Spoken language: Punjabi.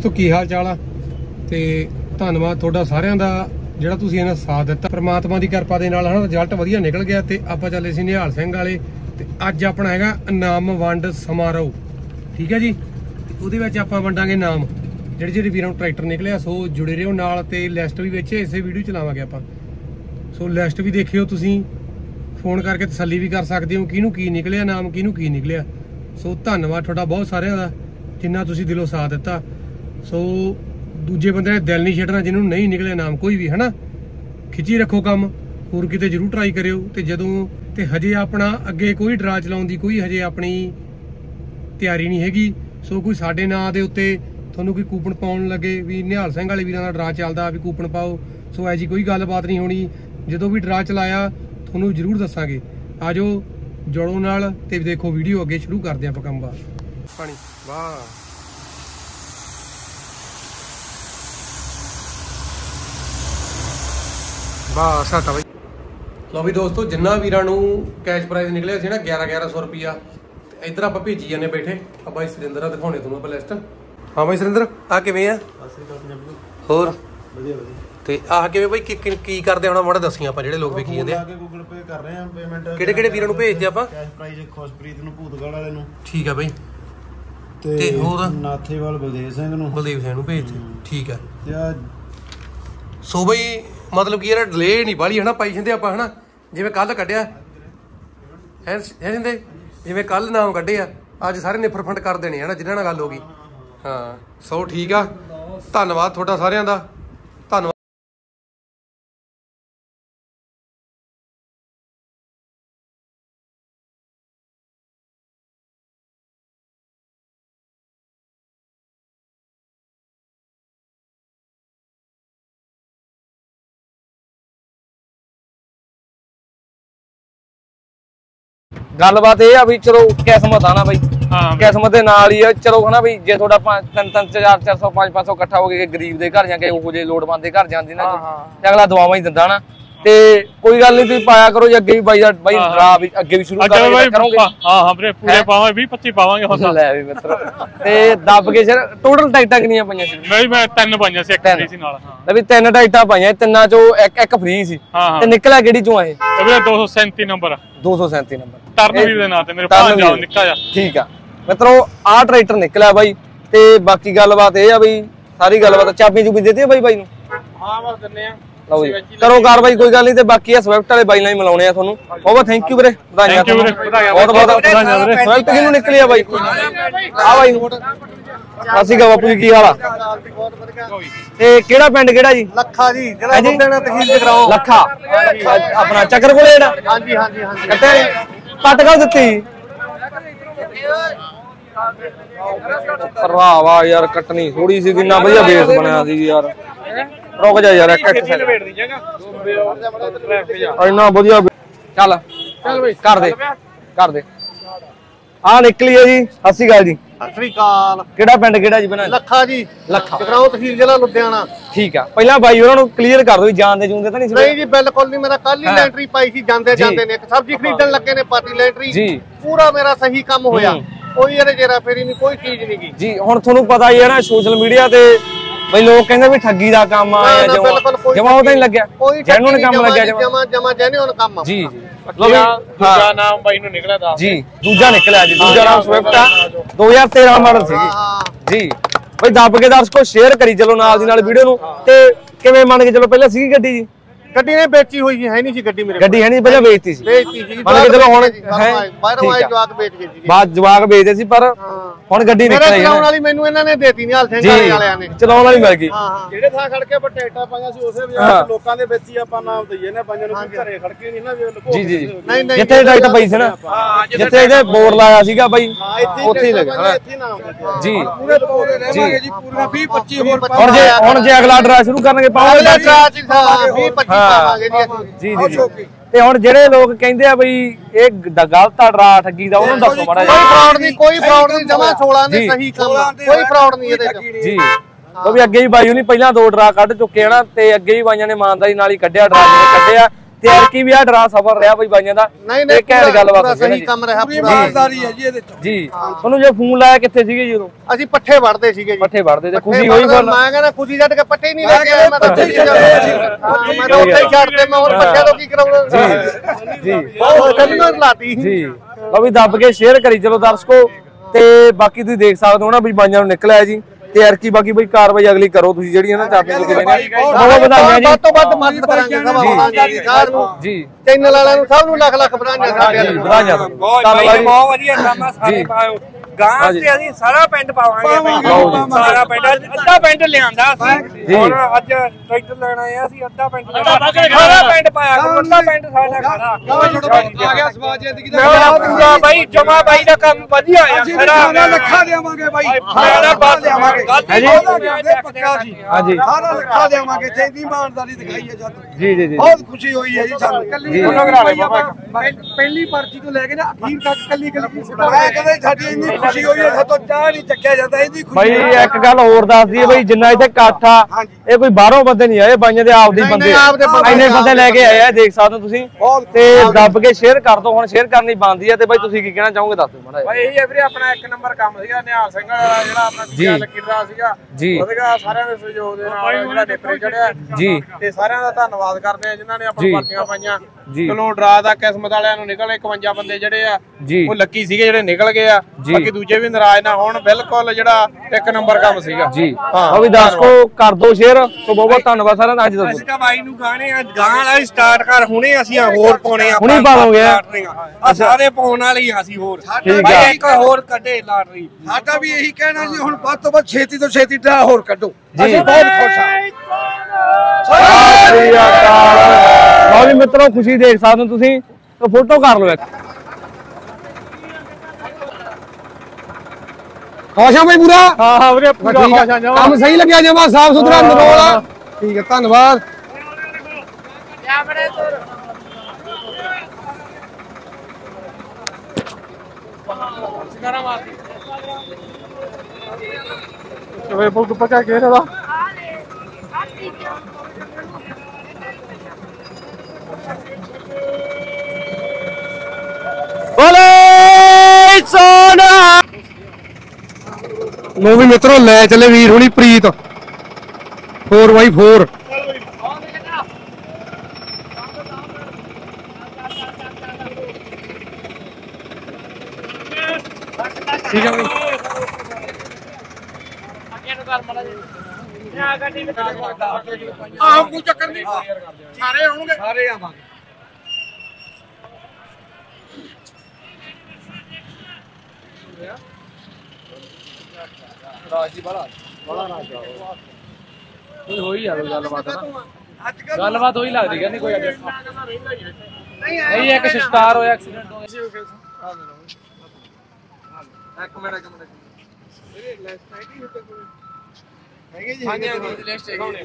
ਦੋਸਤੋ, ਕੀ ਹਾਲ ਚਾਲ ਆ? ਤੇ ਧੰਨਵਾਦ ਤੁਹਾਡਾ ਸਾਰਿਆਂ ਦਾ ਜਿਹੜਾ ਤੁਸੀਂ ਇਹਨਾਂ ਸਾਥ ਦਿੱਤਾ। ਪ੍ਰਮਾਤਮਾ ਦੀ ਕਿਰਪਾ ਦੇ ਨਾਲ, ਹਨਾ ਰਿਜ਼ਲਟ ਵਧੀਆ ਨਿਕਲ ਗਿਆ ਤੇ ਆਪਾਂ ਚੱਲੇ ਸੀ ਨਿਹਾਲ ਸਿੰਘ ਵਾਲੇ ਤੇ ਅੱਜ ਆਪਣਾ ਹੈਗਾ ਇਨਾਮ ਵੰਡ ਸਮਾਰੋਹ। ਠੀਕ ਹੈ ਜੀ? ਉਹਦੇ ਵਿੱਚ ਆਪਾਂ ਵੰਡਾਂਗੇ ਨਾਮ। ਜਿਹੜੇ ਜਿਹੜੇ ਵੀਰਾਂ ਨੂੰ ਟਰੈਕਟਰ ਨਿਕਲਿਆ, ਸੋ ਜੁੜੇ ਰਹੋ ਨਾਲ ਤੇ ਲਿਸਟ ਵੀ ਵਿੱਚ, ਇਸੇ ਵੀਡੀਓ ਚਲਾਵਾਂਗੇ ਆਪਾਂ। ਸੋ ਲਿਸਟ ਵੀ ਦੇਖਿਓ ਤੁਸੀਂ। ਫੋਨ ਕਰਕੇ ਤਸੱਲੀ ਵੀ ਕਰ ਸਕਦੇ ਹੋ, ਕਿਹਨੂੰ ਕੀ ਨਿਕਲਿਆ, ਨਾਮ ਕਿਹਨੂੰ ਕੀ ਨਿਕਲਿਆ। ਸੋ ਧੰਨਵਾਦ ਤੁਹਾਡਾ ਬਹੁਤ ਸਾਰਿਆਂ ਦਾ, ਜਿੰਨਾ ਤੁਸੀਂ ਦਿਲੋਂ ਸਾਥ ਦਿੱਤਾ। ਸੋ ਦੂਜੇ ਬੰਦੇ ਨੇ ਦਿਲ ਨਹੀਂ ਛੱਡਣਾ ਜਿਹਨੂੰ ਨਹੀਂ ਨਿਕਲਿਆ ਨਾਮ ਕੋਈ ਵੀ, ਹਨਾ? ਖਿੱਚੀ ਰੱਖੋ ਕੰਮ, ਹੋਰ ਕਿਤੇ ਜਰੂਰ ਟਰਾਈ ਕਰਿਓ, ਤੇ ਜਦੋਂ, ਤੇ ਹਜੇ ਆਪਣਾ ਅੱਗੇ ਕੋਈ ਡਰਾ ਚਲਾਉਣ ਦੀ ਕੋਈ ਹਜੇ ਆਪਣੀ ਤਿਆਰੀ ਨਹੀਂ ਹੈਗੀ। ਸੋ ਕੋਈ ਸਾਡੇ ਨਾਂ ਦੇ ਉੱਤੇ ਤੁਹਾਨੂੰ ਕੋਈ ਕੂਪਨ ਪਾਉਣ ਲੱਗੇ, ਵੀ ਨਿਹਾਲ ਸਿੰਘ ਵਾਲੇ ਵੀਰਾਂ ਦਾ ਡਰਾ ਚੱਲਦਾ, ਵੀ ਕੂਪਨ ਪਾਓ, ਸੋ ਐਜੀ ਕੋਈ ਗੱਲਬਾਤ ਨਹੀਂ ਹੋਣੀ। ਜਦੋਂ ਵੀ ਡਰਾ ਚਲਾਇਆ, ਤੁਹਾਨੂੰ ਜ਼ਰੂਰ ਦੱਸਾਂਗੇ। ਆਜੋ, ਜੋੜੋ ਨਾਲ, ਤੇ ਦੇਖੋ ਵੀਡੀਓ ਅੱਗੇ ਸ਼ੁਰੂ ਕਰਦੇ ਆਪਾਂ ਕੰਮ ਬਾਅਦ। ਪਾਣੀ, ਵਾਹ। ਵਾਹ ਸਾਤਾ ਬਈ। ਲੋ ਵੀ ਦੋਸਤੋ ਜਿੰਨਾ ਵੀਰਾਂ ਨੂੰ ਕੈਸ਼ ਪ੍ਰਾਈਜ਼ ਨਿਕਲਿਆ ਸੀ ਨਾ 11 1100 ਰੁਪਿਆ ਇੱਧਰ ਆਪਾਂ ਭੇਜੀ ਜਾਂਦੇ ਬੈਠੇ। ਆ ਬਾਈ ਸੁਰਿੰਦਰ ਆ ਦਿਖਾਉਣੇ ਤੁਹਾਨੂੰ ਆਪਾਂ ਲਿਸਟ ਹਾਂ ਬਾਈ ਸੁਰਿੰਦਰ ਆ ਕਿਵੇਂ ਆ? ਹੋਰ? ਵਧੀਆ ਵਧੀਆ। ਤੇ ਆਹ ਕਿਵੇਂ ਬਾਈ ਕੀ- ਕੀ ਕਰਦੇ ਹੁਣ ਮਾੜਾ ਦੱਸੀ ਆਪਾਂ ਜਿਹੜੇ ਲੋਕ ਵੇਖੀ ਜਾਂਦੇ ਆ। ਗੂਗਲ ਪੇ ਕਰ ਰਹੇ ਆ ਪੇਮੈਂਟ ਕਿਹੜੇ ਕਿਹੜੇ ਵੀਰਾਂ ਨੂੰ ਭੇਜਦੇ ਆਪਾਂ? ਕੈਸ਼ ਪ੍ਰਾਈਜ਼ ਖੁਸ਼ਪ੍ਰੀਤ ਨੂੰ ਭੂਤਗੜ ਵਾਲੇ ਨੂੰ। ਠੀਕ ਆ ਬਾਈ। ਤੇ ਹੋਰ? ਨਾਥੇਵਾਲ ਬਲਦੇਵ ਸਿੰਘ ਨੂੰ। ਕੁਲਦੀਪ ਸਿੰਘ ਨੂੰ ਭੇਜਦੇ। ਠੀਕ ਆ। ਤੇ ਆ ਸੋ ਬਈ ਮਤਲਬ ਕਿ ਯਾਰ ਡਿਲੇ ਨਹੀਂ ਬਾਲੀ ਹਨਾ, ਪਾਈ ਜਾਂਦੇ ਆਪਾਂ ਹਨਾ। ਜਿਵੇਂ ਕੱਲ ਕੱਢਿਆ। ਹੈ ਹੈ ਜਿੰਦੇ? ਜਿਵੇਂ ਕੱਲ ਨਾਮ ਕੱਢੇ ਆ ਅੱਜ ਸਾਰੇ ਨਿਫਰ ਫੰਡ ਕਰ ਦੇਣੇ ਹਨਾ, ਜਿਨ੍ਹਾਂ ਨਾਲ ਗੱਲ ਹੋ ਗਈ। ਹਾਂ, ਸੋ ਠੀਕ ਆ। ਧੰਨਵਾਦ ਤੁਹਾਡਾ ਸਾਰਿਆਂ ਦਾ। ਗੱਲਬਾਤ ਇਹ ਆ ਵੀ ਚਲੋ ਕਿਸਮਤ ਆ ਨਾ ਬਈ। ਹਾਂ ਕਿਸਮਤ ਦੇ ਨਾਲ ਹੀ ਆ ਚਲੋ ਹਨਾ ਵੀ ਜੇ ਤੁਹਾਡਾ 5 3 4 400 5 500 ਇਕੱਠਾ ਹੋ ਕੇ ਗਰੀਬ ਦੇ ਘਰ ਜਾਂ ਕੇ ਉਹੋ ਜਿਹੇ ਲੋੜਵੰਦ ਦੇ ਘਰ ਜਾਂਦੇ ਨਾ ਤੇ ਅਗਲਾ ਦੁਆਵਾਂ ਹੀ ਦਿੰਦਾ ਨਾ। ਤੇ ਕੋਈ ਗੱਲ ਨਹੀਂ ਤੁਸੀਂ ਪਾਇਆ ਕਰੋ ਜੇ ਅੱਗੇ ਵੀ ਬਾਈ ਦਾ ਬਾਈ। ਡਰਾ ਵੀ ਅੱਗੇ ਵੀ ਸ਼ੁਰੂ ਕਰਾਂਗੇ ਕਰੋਗੇ। ਹਾਂ ਹਾਂ ਵੀਰੇ ਪੂਰੇ ਹੈਂ? ਪਾਵਾਂਗੇ 20 25 ਪਾਵਾਂਗੇ ਹੁਣ ਲੈ ਵੀ ਮਿੱਤਰ। ਤੇ ਦੱਬ ਕੇ ਸਿਰ ਟੋਟਲ ਟਾਈਟਾਂ ਕਿੰਨੀਆਂ ਪਈਆਂ ਸੀ? ਮੈਂ ਮੈਂ ਤਿੰਨ ਪਾਈਆਂ ਸੀ ਇੱਕ। ਫ੍ਰੀ ਸੀ ਨਾਲ ਹਾਂ। ਲੈ ਵੀ ਤਿੰਨ ਟਾਈਟਾਂ ਪਾਈਆਂ ਤਿੰਨਾਂ ਚੋਂ ਇੱਕ ਇੱਕ ਫ੍ਰੀ ਸੀ। ਤੇ ਨਿਕਲਿਆ ਕਿਹੜੀ ਚੋਂ ਆ ਇਹ ਤੇ ਵੀਰੇ 237 ਨੰਬਰ। 237 ਨੰਬਰ। ਤਰਨਵੀਰ ਦੇ ਨਾਂ ਤੇ ਮੇਰੇ ਤਰਨਵੀਰ। ਭਾਂਜਾ ਨਿੱਕਾ ਜਿਹਾ। ਠੀਕ ਆ। ਮਿੱਤਰੋ ਆਹ ਟਰੈਕਟਰ ਨਿਕਲਿਆ ਬਾਈ ਤੇ ਬਾਕੀ ਗੱਲਬਾਤ ਇਹ ਆ ਬਈ ਸਾਰੀ ਗੱਲਬਾਤ ਚਾਬੀ ਚੁਬੀ ਦਿੱਤੀ ਆ ਬਾਈ ਬਾਈ ਨੂੰ? ਹਾਂ ਬਸ ਦਿੰਨੇ ਆ। ਲਓ ਜੀ। ਕਰੋ ਕਾਰਵਾਈ ਕੋਈ ਗੱਲ ਨਹੀਂ ਤੇ ਬਾਕੀ ਆ ਸਵਿਫਟ ਵਾਲੇ ਬਾਈ ਨਾਲ ਹੀ ਮਿਲਾਉਣੇ ਆ ਤੁਹਾਨੂੰ। ਬਹੁਤ ਬਹੁਤ ਥੈਂਕ ਯੂ ਵੀਰੇ ਵਧਾਈਆਂ ਬਹੁਤ ਬਹੁਤ ਵਧਾਈਆਂ ਵੀਰੇ। ਸਵਿਫਟ ਕਿਹਨੂੰ ਨਿਕਲੀ ਆ ਬਾਈ? ਆ ਬਾਈ। ਅਸੀਂ ਕਾ ਬਾਪੂ ਜੀ ਕੀ ਹਾਲ ਆ? ਤੇ ਕਿਹੜਾ ਪਿੰਡ ਕਿਹੜਾ ਜੀ? ਲੱਖਾ ਜੀ ਜਿਹੜਾ ਹਾਂਜੀ। ਬੰਦੇ ਨਾਲ ਤਹਿਸੀਲ ਜਗਰਾਉਂ ਲੱਖਾ। ਆਪਣਾ ਚੱਕਰ ਕੋਲੇ ਜਿਹੜਾ? ਹਾਂਜੀ ਹਾਂਜੀ ਹਾਂਜੀ। ਕੱਟਿਆ ਨੀ? ਕੱਟ ਕਾ ਦਿੱਤੀ? ਭਰਾਵਾ ਯਾਰ ਕੱਟਣੀ ਥੋੜੀ ਸੀ ਕਿੰਨਾ ਵਧੀਆ ਬੇਸ ਬਣਿਆ ਸੀ ਯਾਰ। ਰੁਕ ਜਾ ਯਾਰ ਇੱਕ ਇੱਕ ਸੈਕਿੰਡ ਇੰਨਾ ਵਧੀਆ ਚੱਲ ਚੱਲ ਬਈ ਕਰ ਦੇ ਕਰ ਦੇ। ਆ ਨਿਕਲੀ ਹੈ ਜੀ ਸਤਿ ਸ਼੍ਰੀ ਅਕਾਲ ਜੀ। ਸਤਿ ਸ੍ਰੀ ਅਕਾਲ। ਕਿਹੜਾ ਪਿੰਡ ਕਿਹੜਾ ਜੀ ਬਣਾ ਲੱਖਾ ਜੀ। ਲੱਖਾ। ਜਗਰਾਉਂ ਤਹਿਸੀਲ ਜ਼ਿਲ੍ਹਾ ਲੁਧਿਆਣਾ। ਠੀਕ ਆ। ਪਹਿਲਾਂ ਬਾਈ ਉਹਨਾਂ ਨੂੰ ਕਲੀਅਰ ਕਰ ਦਿਓ ਜਾਣਦੇ ਜੂੰਦੇ ਤਾਂ ਨਹੀਂ ਸੀ ਨਹੀਂ ਜੀ ਬਿਲਕੁਲ ਨਹੀਂ ਮੇਰਾ ਕੱਲ ਹੀ। ਲੈਂਟਰੀ ਪਾਈ ਸੀ ਜਾਂਦੇ। ਜਾਂਦੇ ਨੇ। ਇੱਕ ਸਬਜ਼ੀ ਖਰੀਦਣ ਲੱਗੇ ਨੇ ਪਾਤੀ ਲੈਂਟਰੀ ਜੀ। ਪੂਰਾ ਮੇਰਾ ਸਹੀ ਕੰਮ ਹੋਇਆ। ਕੋਈ ਇਹਦੇ ਜੇਰਾ ਫੇਰੀ ਨਹੀਂ ਕੋਈ ਚੀਜ਼ ਨਹੀਂ ਗਈ ਜੀ ਹੁਣ ਤੁਹਾਨੂੰ ਪਤਾ ਹੀ ਹੈ ਨਾ ਸੋਸ਼ਲ ਮੀਡੀਆ ਤੇ ਬਈ ਲੋਕ ਕਹਿੰਦੇ ਵੀ ਠੱਗੀ ਦਾ ਕੰਮ ਆ ਜਾਂ ਜਮਾ ਉਹ ਤਾਂ ਨਹੀਂ ਲੱਗਿਆ। ਜੈਨੂਨ ਕੰਮ ਲੱਗਿਆ ਜਮਾ ਜਮਾ ਜਮਾ ਜੈਨੂਨ ਕੰਮ ਆ। ਜੀ ਜੀ। ਲੋ ਵੀ ਹਾਂ। ਨਾਮ ਬਾਈ ਨੂੰ ਨਿਕਲਿਆ ਦੱਸ। ਜੀ ਦੂਜਾ ਨਿਕਲਿਆ ਜੀ ਦੂਜਾ ਨਾਮ ਸਵਿਫਟ ਆ। 2013 ਮਾਡਲ ਸੀਗੀ। ਜੀ। ਬਈ ਦੱਬ ਕੇ ਦਰਸ਼ਕੋ ਸ਼ੇਅਰ ਕਰੀ ਚਲੋ ਨਾਲ ਦੀ ਨਾਲ ਵੀਡੀਓ ਨੂੰ। ਤੇ ਕਿਵੇਂ ਮੰਨ ਕੇ ਚਲੋ ਪਹਿਲਾਂ ਸੀਗੀ ਗੱਡੀ ਜੀ? ਗੱਡੀ ਨੇ ਵੇਚੀ ਹੋਈ ਸੀ ਹੈ ਨਹੀਂ ਸੀ ਗੱਡੀ ਮੇਰੇ ਕੋਲ। ਗੱਡੀ ਹੈ ਨਹੀਂ ਪਹਿਲਾਂ ਵੇਚਤੀ ਸੀ। ਵੇਚਤੀ ਸੀ ਮੰਨ ਕੇ ਚਲੋ ਹੁਣ ਹੈ ਬਾਹਰੋਂ ਆ। ਜਵਾਕ ਵੇਚ ਗਏ ਸੀ ਬਾਅਦ ਜਵਾਕ ਵੇਚਦੇ ਸੀ ਪਰ ਹਾਂ। ਹੁਣ ਗੱਡੀ ਨਿਕਲ ਆਈ ਚਲਾਉਣ ਵਾਲੀ ਮੈਨੂੰ ਇਹਨਾਂ ਨੇ ਦੇਤੀ ਨਿਹਾਲ ਸਿੰਘ ਵਾਲਿਆਂ ਨੇ। ਚਲਾਉਣ ਵਾਲੀ ਮਿਲ ਗਈ। ਜਿਹੜੇ ਥਾਂ ਖੜ ਕੇ ਆਪਾਂ ਪਾਈਆਂ ਸੀ ਉਸੇ। ਬਾਜ਼ਾਰ ਲੋਕਾਂ ਦੇ ਵਿੱਚ ਹੀ ਆਪਾਂ ਨਾਮ ਦਈਏ ਨੇ ਪੰਜਾਂ ਨੂੰ ਘਰੇ ਖੜ ਕੇ ਨਹੀਂ ਨਾ ਵੀ ਲੁਕੋ ਜੀ ਜੀ। ਨਹੀਂ ਨਹੀਂ ਜਿੱਥੇ ਟਾਈਟ ਪਈ ਸੀ ਨਾ ਜਿੱਥੇ ਇਹਦੇ ਬੋਰਡ ਲਾਇਆ ਸੀਗਾ ਬਾਈ ਉੱਥੇ ਹੀ ਲੱਗਾ। ਲੱਗਾ ਇੱਥੇ ਹੀ ਨਾਮ ਦਿੱਤੇ। ਜੀ। ਪੂਰੇ ਪੂਰੇ ਰਹਿਵਾਂਗੇ ਜੀ ਪੂਰੀਆਂ 20 25 ਹੋਰ ਹੁਣ ਜੇ ਹੁਣ ਜੇ ਅਗਲਾ ਡਰਾ ਸ਼ੁਰੂ ਕਰਨਗੇ ਪਾਉਂਗੇ ਅਗਲੇ ਬਾਕੀ? ਟਰਾਚ 20 25 ਹਾਂ। ਪਾਵਾਂਗੇ। ਜੀ ਜੀ ਜੀ ਤੇ ਹੁਣ ਜਿਹੜੇ ਲੋਕ ਕਹਿੰਦੇ ਆ ਬਈ ਇਹ ਗਲਤ ਆ ਡਰਾ ਠੱਗੀ ਦਾ ਉਹਨਾਂ ਨੂੰ ਦੱਸੋ ਮਾੜਾ ਕੋਈ ਫਰਾਡ ਨਹੀਂ ਕੋਈ ਫਰਾਡ ਨਹੀਂ ਜਮਾ 16 ਦੇ ਜੀ। ਸਹੀ ਕੰਮ। ਕੋਈ ਫਰਾਡ ਨਹੀਂ ਇਹਦੇ ਚ। ਜੀ। ਉਹ ਵੀ ਅੱਗੇ ਵੀ ਬਾਈ ਨਹੀਂ ਪਹਿਲਾਂ ਦੋ ਡਰਾ ਕੱਢ ਚੁੱਕੇ ਆ ਨਾ ਤੇ ਅੱਗੇ ਵੀ ਬਾਈਆਂ ਨੇ ਇਮਾਨਦਾਰੀ ਨਾਲ ਹੀ ਕੱਢਿਆ ਡਰਾ ਜਿਹੜੇ ਕੱਢਿਆ। ਤੇ ਐਰਕੀ ਵੀ ਆ ਡਰਾ ਸਫਰ ਰਿਹਾ ਬਈ ਬਾਈਆਂ ਦਾ। ਨਹੀਂ ਨਹੀਂ ਘੈਂਟ ਗੱਲਬਾਤ ਨਾ ਸਹੀ ਜੀ। ਕੰਮ ਰਿਹਾ ਪੂਰੀ ਇਮਾਨਦਾਰੀ ਹੈ ਜੀ ਇਹਦੇ ਚ। ਜੀ। ਤੁਹਾਨੂੰ ਜੇ ਫੋਨ ਲਾਇਆ ਕਿੱਥੇ ਸੀਗੇ ਜੀ ਉਦੋਂ? ਅਸੀਂ ਪੱਠੇ ਵੜਦੇ ਸੀਗੇ ਜੀ। ਪੱਠੇ ਵੜਦੇ ਤੇ ਖੁਸ਼ੀ ਹੋਈ ਗੱਲ ਮੈਂ ਕਹਿੰਦਾ ਖੁਸ਼ੀ ਛੱਡ ਕੇ ਪੱਠੇ ਹੀ ਨਹੀਂ ਲੈ ਕੇ ਆਇਆ ਮੈਂ ਤਾਂ ਹੀ। ਹਾਂ, ਮੈਂ ਤਾਂ ਉੱਥੇ ਹੀ ਛੱਡਦੇ ਮੈਂ ਹੋਰ ਪੱਠੇ ਤੋਂ ਕੀ ਕਰਾਉਣਾ? ਜੀ। ਬਹੁਤ ਕਲੀਆਂ ਲਾਤੀ। ਜੀ। ਲਓ ਵੀ ਦੱਬ ਕੇ ਸ਼ੇਅਰ ਕਰੀ ਚਲੋ ਦਰਸ਼ਕੋ। ਤੇ ਬਾਕੀ ਤੁਸੀਂ ਦੇਖ ਸਕਦੇ ਹੋ ਨਾ ਵੀ ਬਾਈਆਂ ਨੂੰ ਨਿਕਲਿਆ ਜੀ। ਤੇ ਐਰਕੀ ਬਾਕੀ ਬਈ ਕਾਰਵਾਈ ਅਗਲੀ ਕਰੋ ਤੁਸੀਂ ਜਿਹੜੀ ਹੈ ਨਾ ਚਾਬੀ ਚੁੱਕ ਦੇਣੇ ਬਹੁਤ ਵਧਾਈਆਂ ਵੱਧ ਜੀ। ਤੋਂ ਵੱਧ ਮਦਦ ਕਰਾਂਗੇ ਸਭ ਨੂੰ। ਜੀ। ਚੈਨਲ ਵਾਲਿਆਂ ਨੂੰ ਸਭ ਨੂੰ ਲੱਖ ਲੱਖ ਵਧਾਈਆਂ ਸਾਡੇ ਜੀ ਵੱਲੋਂ। ਵਧਾਈਆਂ ਬਹੁਤ ਜੀ। ਵਧੀਆ ਕੰਮ ਆ ਸਾਰੇ ਜੀ। ਪਾਇਓ। ਗਾਂ ਹਾਂਜੀ। ਤੇ ਅਸੀਂ ਸਾਰਾ ਪਿੰਡ ਪਾਵਾਂਗੇ। ਪਾਵਾਂਗੇ, ਲਓ ਜੀ। ਸਾਰਾ ਪਿੰਡ ਅੱਧਾ ਪਿੰਡ ਲਿਆਂਦਾ ਅਸੀਂ ਜੀ। ਹੁਣ ਅੱਜ ਟਰੈਕਟਰ ਲੈਣ ਆਏ ਆ ਅਸੀਂ ਅੱਧਾ ਪਿੰਡ ਲਿਆਂਦਾ। ਸਾਰਾ ਪਿੰਡ ਪਾਇਆ ਕਰੋ, ਅੱਧਾ ਪਿੰਡ ਸਾਡਾ ਖੜਾ। ਆ ਗਿਆ ਸਮਾਜ ਜ਼ਿੰਦਗੀ ਮੇਰਾ ਪੂਰਾ ਬਾਈ ਜਮਾ ਬਾਈ ਦਾ ਕੰਮ ਵਧੀਆ ਆ ਅਸੀਂ ਸਾਰਾ ਸਾਰਾ ਲੱਖਾਂ ਦੇਵਾਂਗੇ ਬਾਈ। ਸਾਰਾ ਸਾਰਾ ਬਾਤ ਦੇਵਾਂਗੇ। ਹੈ ਜੀ। ਉਹਦਾ ਕਹਿੰਦੇ ਪੱਕਾ ਸੀ ਹਾਂਜੀ। ਸਾਰਾ ਲੱਖਾਂ ਦੇਵਾਂਗੇ ਤੇ ਇੰਨੀ ਇਮਾਨਦਾਰੀ ਦਿਖਾਈ ਹੈ ਜਦ। ਜੀ ਜੀ ਜੀ। ਬਹੁਤ ਖੁਸ਼ੀ ਹੋਈ ਹੈ ਜੀ ਸਾਨੂੰ। ਪਹਿਲੀ ਪਰਚੀ ਤੋਂ ਲੈ ਕੇ ਨਾ ਅਖੀਰ ਤੱਕ ਕੱਲੀ ਕੱਲੀ ਮੈਂ ਕਹਿੰਦਾ ਸਾਡੀ ਇੰਨੀ ਖੁਸ਼ੀ ਹੋਈ ਹੈ ਸਾਤੋਂ ਚਾਹ ਨਹੀਂ ਚੱਕਿਆ ਜਾਂਦਾ ਇੰਨੀ ਖੁਸ਼ੀ ਬਾਈ ਹੋਈ ਹੈ। ਇੱਕ ਗੱਲ ਹੋਰ ਦੱਸ ਦਈਏ ਬਈ ਜਿੰਨਾ ਇੱਥੇ ਇਕੱਠ ਆ ਹਾਂਜੀ। ਇਹ ਕੋਈ ਬਾਹਰੋਂ ਬੰਦੇ ਨਹੀਂ ਆਏ ਬਾਈਆਂ ਦੇ ਆਪਦੇ ਹੀ ਨਹੀਂ, ਬੰਦੇ ਨਹੀਂ, ਆਪਦੇ ਬੰਦੇ, ਇੰਨੇ ਬੰਦੇ ਆਪਦੇ ਲੈ ਕੇ ਆਏ ਆ ਦੇਖ ਸਕਦੇ ਹੋ ਤੁਸੀਂ ਬਹੁਤ ਤੇ ਦੱਬ ਕੇ ਸ਼ੇਅਰ ਕਰ ਦਿਓ ਹੁਣ ਸ਼ੇਅਰ ਕਰਨੀ ਬੰਦੀ ਆ ਤੇ ਬਾਈ ਤੁਸੀਂ ਕੀ ਕਹਿਣਾ ਚਾਹੋਗੇ ਦੱਸ ਦਿਓ ਮਾੜਾ ਜਿਹਾ। ਭਾਈ ਇਹ ਵੀਰੇ ਆਪਣਾ ਇੱਕ ਨੰਬਰ ਕੰਮ ਸੀਗਾ ਨਿਹਾਲ ਸਿੰਘ ਵਾਲਾ ਜਿਹੜਾ ਆਪਣਾ ਜੀ। ਦੂਜਾ ਲੱਕੀ ਡਰਾ ਸੀਗਾ ਜੀ। ਉਹਦੇ ਸਾਰਿਆਂ ਦੇ ਸਹਿਯੋਗ ਦੇ ਨਾਲ ਜਿਹੜਾ ਨੇਪਰੇ ਚੜਿਆ ਜੀ ਤੇ ਸਾਰਿਆਂ ਦਾ ਧੰਨਵਾਦ ਕਰਦੇ ਆ ਜਿਨ੍ਹਾਂ ਨੇ ਪਾਈਆਂ। ਚਲੋ ਡਰਾ ਦਾ ਕਿਸਮਤ ਵਾਲਿਆਂ ਨੂੰ ਨਿਕਲੇ 51 ਬੰਦੇ ਜਿਹੜੇ ਆ ਜੀ ਉਹ ਲੱਕੀ ਸੀਗੇ ਜਿਹੜੇ ਨਿਕਲ ਗਏ ਆ ਜੀ। ਬਾਕੀ ਦੂਜੇ ਵੀ ਨਾਰਾਜ਼ ਨਾ ਹੋਣ ਬਿਲਕੁਲ ਜਿਹੜਾ ਇੱਕ ਨੰਬਰ ਕੰਮ ਸੀਗਾ। ਜੀ। ਹਾਂ ਉਹ ਵੀ ਦਰਸ਼ਕੋ ਕਰ ਦਿਓ ਸ਼ੇਅਰ। ਸੋ ਬਹੁਤ ਬਹੁਤ ਧੰਨਵਾਦ ਸਾਰਿਆਂ ਦਾ ਅੱਜ ਦਾ ਅਸੀਂ ਤਾਂ ਬਾਈ ਨੂੰ ਗਾਣੇ ਆ ਗਾਂ ਵਾਲਾ ਸਟਾਰਟ ਕਰ ਹੁਣੇ ਅਸੀਂ ਆ ਹੋਰ ਪਾਉਣੇ ਆ ਹੁਣੀ ਪਾਵਾਂਗੇ। ਆ। ਸਾਰੇ ਪਾਉਣ ਵਾਲੇ ਹੀ ਆ ਅਸੀਂ ਹੋਰ। ਠੀਕ ਬਾਈ ਆ। ਇੱਕ ਹੋਰ ਕੱਢੇ ਲਾਟਰੀ ਸਾਡਾ ਵੀ ਇਹੀ ਕਹਿਣਾ ਜੀ ਹੁਣ ਵੱਧ ਤੋਂ ਵੱਧ ਛੇਤੀ ਤੋਂ ਛੇਤੀ ਡਰਾ ਹੋਰ ਕੱਢੋ। ਅਸੀਂ ਬਹੁਤ ਖੁਸ਼ ਹਾਂ ਸਤਿ ਸ੍ਰੀ ਅਕਾਲ। ਲਓ ਵੀ ਮਿੱਤਰੋ ਖੁਸ਼ੀ ਦੇਖ ਸਕਦੇ ਹੋ ਤੁਸੀਂ ਤਾਂ ਫੋਟੋ ਕਰ ਲਓ ਇੱਕ। ਖੁਸ਼ ਬਈ ਪੂਰਾ? ਹਾਂ ਹਾਂ ਵੀਰੇ ਪੂਰਾ ਠੀਕ ਆ। ਕੰਮ ਸਹੀ ਲੱਗਿਆ ਜਮਾ ਸਾਫ਼ ਸੁਥਰਾ ਨਰੋਲ ਆ। ਠੀਕ ਹੈ ਧੰਨਵਾਦ। ਵੇ ਬੁੱਕ ਪਕਾ ਕੇ ਰਹਾ ਬੋਲੇ ਸੋਨਾ। ਲੋ ਵੀ ਮਿੱਤਰੋ ਲੈ ਚੱਲੇ ਵੀਰ ਹੁਣੀ ਪ੍ਰੀਤ। 4x4 ਠੀਕ ਹੈ ਬਈ। ਆਹ ਕੋਈ ਚੱਕਰ ਨਹੀਂ। ਸਾਰੇ ਆਉਣਗੇ। ਸਾਰੇ ਆਵਾਂਗੇ। ਹੋਈ ਆ ਗੱਲਬਾਤ ਅੱਜ ਕੱਲ ਗੱਲਬਾਤ ਹੋਈ ਲੱਗਦੀ ਕਹਿੰਦੀ ਕੋਈ ਅੱਗੇ। ਨਹੀਂ ਇੱਕ ਸਟਾਰ ਹੋਇਆ ਐਕਸੀਡੈਂਟ ਹੋ ਗਿਆ ਇੱਕ ਮਿੰਟ ਇੱਕ ਮਿੰਟ। ਹੈਗੇ ਜੀ ਹਾਂਜੀ ਹਾਂਜੀ ਲਿਸਟ ਹੈਗੇ।